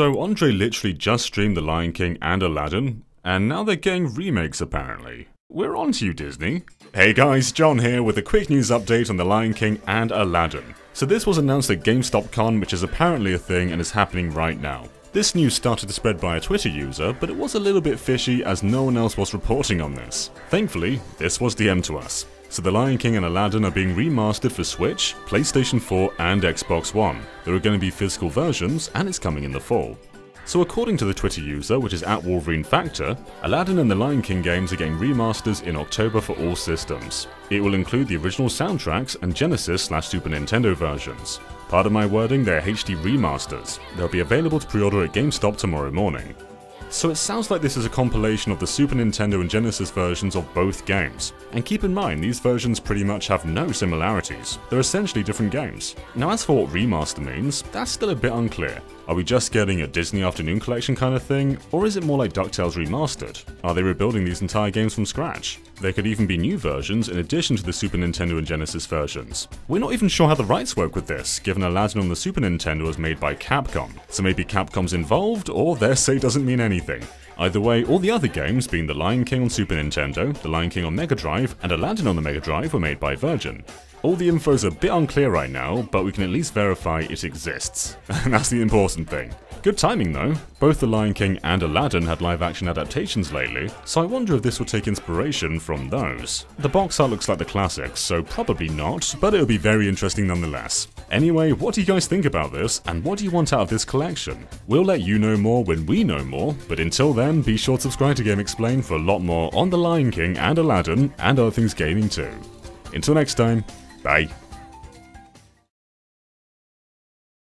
So Andre literally just streamed The Lion King and Aladdin, and now they're getting remakes apparently. We're on to you, Disney. Hey guys, John here with a quick news update on The Lion King and Aladdin. So this was announced at GameStop Con, which is apparently a thing and is happening right now. This news started to spread by a Twitter user, but it was a little bit fishy as no one else was reporting on this. Thankfully, this was DM'd to us. So The Lion King and Aladdin are being remastered for Switch, PlayStation 4 and Xbox One. There are going to be physical versions and it's coming in the fall. So according to the Twitter user, which is at Wolverine Factor, Aladdin and the Lion King games are getting remasters in October for all systems. It will include the original soundtracks and Genesis slash Super Nintendo versions. Part of my wording, they're HD remasters. They'll be available to pre-order at GameStop tomorrow morning. So it sounds like this is a compilation of the Super Nintendo and Genesis versions of both games. And keep in mind, these versions pretty much have no similarities. They're essentially different games. Now as for what remaster means, that's still a bit unclear. Are we just getting a Disney Afternoon Collection kind of thing, or is it more like DuckTales Remastered? Are they rebuilding these entire games from scratch? There could even be new versions in addition to the Super Nintendo and Genesis versions. We're not even sure how the rights work with this, given Aladdin on the Super Nintendo was made by Capcom, so maybe Capcom's involved, or their say doesn't mean anything. Either way, all the other games, being The Lion King on Super Nintendo, The Lion King on Mega Drive, and Aladdin on the Mega Drive were made by Virgin. All the info's a bit unclear right now, but we can at least verify it exists. And that's the important thing. Good timing though. Both The Lion King and Aladdin had live action adaptations lately, so I wonder if this will take inspiration from those. The box art looks like the classics, so probably not, but it'll be very interesting nonetheless. Anyway, what do you guys think about this, and what do you want out of this collection? We'll let you know more when we know more, but until then, be sure to subscribe to GameXplain for a lot more on The Lion King and Aladdin, and other things gaming too. Until next time, Bye.